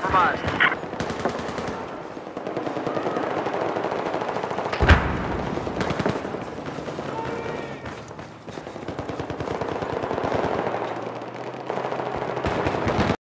compromised.